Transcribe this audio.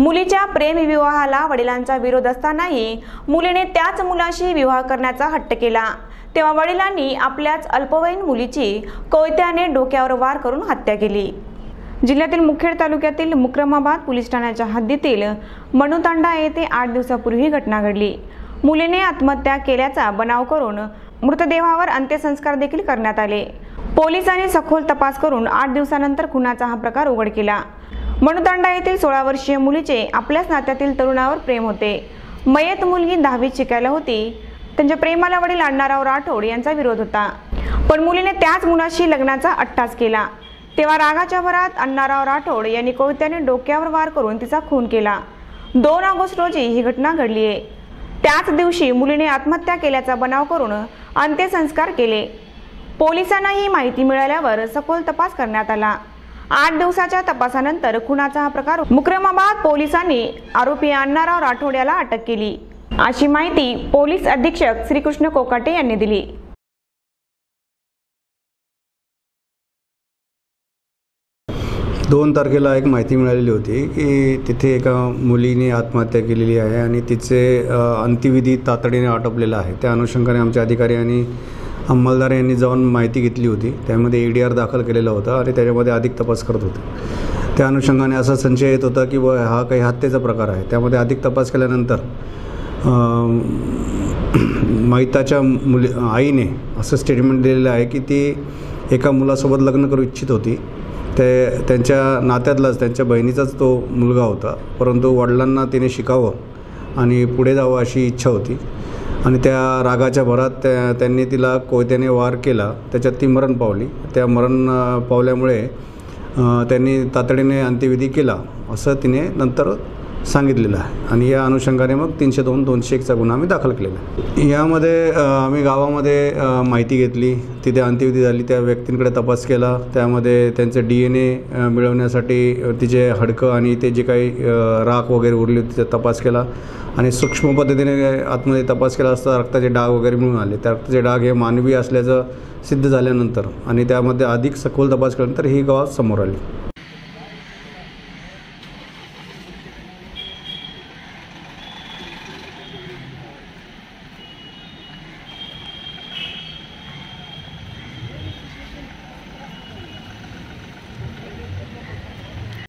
मुलीच्या प्रेमविवाहाला वडिलांचा विरोध असतानाही मुलीने त्याच मुलाशी विवाह करण्याचा हट्ट केला. तेव्हा वडिलांनी आपल्याच अल्पवयीन मुलीची कोयत्याने डोक्यावर वार करून हत्या केली. जिल्ह्यातील मुखेड तालुक्यातील मुक्रमाबाद पोलीस ठाण्याच्या हद्दीतील मनुतांडा येथे आठ दिवसापूर्वी ही घटना घडली. मुलीने आत्महत्या केल्याचा बनाव करून मृतदेहावर अंत्यसंस्कार देखील करण्यात आले. पोलिसांनी सखोल तपास करून आठ दिवसानंतर खुनाचा हा प्रकार उघड केला. मनुतांडा येथील सोळा वर्षीय मुलीचे आपल्याच नात्यातील तरुणावर प्रेम होते. मयत मुलगी दहावीत शिकायला होती. त्यांच्या प्रेमाला वडील अण्णाराव राठोड यांचा विरोध होता. पण मुलीने त्याच मुलाशी लग्नाचा अट्टास केला. तेव्हा रागाच्या भरात अण्णाराव राठोड यांनी कोयत्याने डोक्यावर वार करून तिचा खून केला. दोन ऑगस्ट रोजी ही घटना घडली आहे. त्याच दिवशी मुलीने आत्महत्या केल्याचा बनाव करून अंत्यसंस्कार केले. पोलिसांना ही माहिती मिळाल्यावर सखोल तपास करण्यात आला. आठ दिवसाच्या तपासानंतर खुनाचा हा प्रकार मुक्रमाबाद पोलिसांनी आरोपी अण्णाराव राठोड याला अटक केली. अशी माहिती पोलीस अधीक्षक श्रीकृष्ण कोकाटे यांनी दिली. दोन तारखेला एक माहिती मिळालेली होती की तिथे एका मुलीने आत्महत्या केलेली आहे आणि तिचे अंत्यविधी तातडीने आटोपलेला आहे. त्या अनुषंगाने आमचे अधिकारी आणि अंमलदार यांनी जाऊन माहिती घेतली होती. त्यामध्ये ई डी आर दाखल केलेला होता आणि त्याच्यामध्ये अधिक तपास करत होते. त्या अनुषंगाने असा संशय येत होता की व हा काही हत्येचा प्रकार आहे. त्यामध्ये अधिक तपास केल्यानंतर महिताच्या मैताच्या मुली आईने असं स्टेटमेंट दिलेलं आहे की ती एका मुलासोबत लग्न करू इच्छित होती. ते त्यांच्या नात्यातलाच त्यांच्या बहिणीचाच तो मुलगा होता. परंतु वडिलांना तिने शिकावं आणि पुढे जावं अशी इच्छा होती. आणि त्या रागाच्या भरात त्या त्यांनी तिला कोयत्याने वार केला. त्याच्यात ती मरण पावली. त्या मरण पावल्यामुळे त्यांनी तातडीने अंत्यविधी केला. असं तिने नंतर सांगितलेलं आहे. आणि या अनुषंगाने मग तीनशे दोन दोनशे एकचा गुन्हा आम्ही दाखल केलेला आहे. यामध्ये आम्ही गावामध्ये माहिती घेतली. तिथे अंत्यविधी झाली. त्या व्यक्तींकडे तपास केला. त्यामध्ये त्यांचं डी एन ए मिळवण्यासाठी तिचे हडकं आणि ते जे काही राख वगैरे उरली होती त्याचा तपास केला. आणि सूक्ष्म पद्धतीने आतमध्ये तपास केला असता रक्ताचे डाग वगैरे मिळून आले. त्या रक्ताचे डाग हे मानवी असल्याचं सिद्ध झाल्यानंतर आणि त्यामध्ये अधिक सखोल तपास केल्यानंतर ही गावात समोर आली.